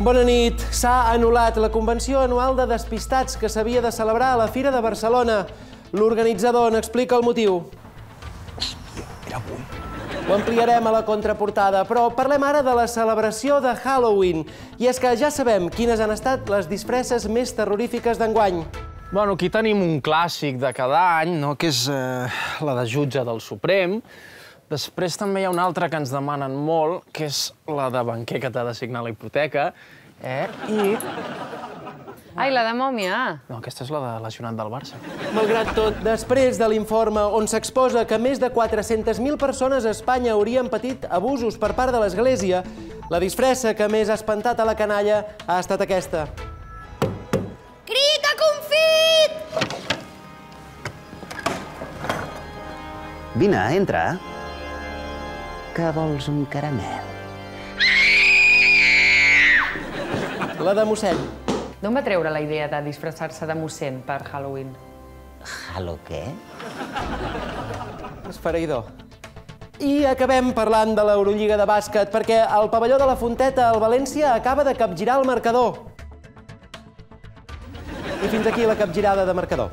Bona nit. S'ha anul·lat la convenció anual de despistats que s'havia de celebrar a la Fira de Barcelona. L'organitzador n'explica el motiu. Era avui. Ho ampliarem a la contraportada, però parlem ara de la celebració de Halloween. I és que ja sabem quines han estat les disfresses més terrorífiques d'enguany. Bueno, aquí tenim un clàssic de cada any, no? que és eh, la de jutge del Suprem. Després també hi ha una altra que ens demanen molt, que és la de banquer que t'ha de signar la hipoteca. Eh? I... Ai, la de mòmia. No, aquesta és la de lesionat del Barça. Malgrat tot, després de l'informe on s'exposa que més de 400.000 persones a Espanya haurien patit abusos per part de l'Església, la disfressa que més ha espantat a la canalla ha estat aquesta. Crida confit! Vine, entra. Que vols un caramel? La de mossèn. D'on va treure la idea de disfressar-se de mossèn per Halloween? Halo què? Esfereïdor. I acabem parlant de l'Eurolliga de bàsquet, perquè el pavelló de la Fonteta al València acaba de capgirar el marcador. I fins aquí la capgirada de marcador.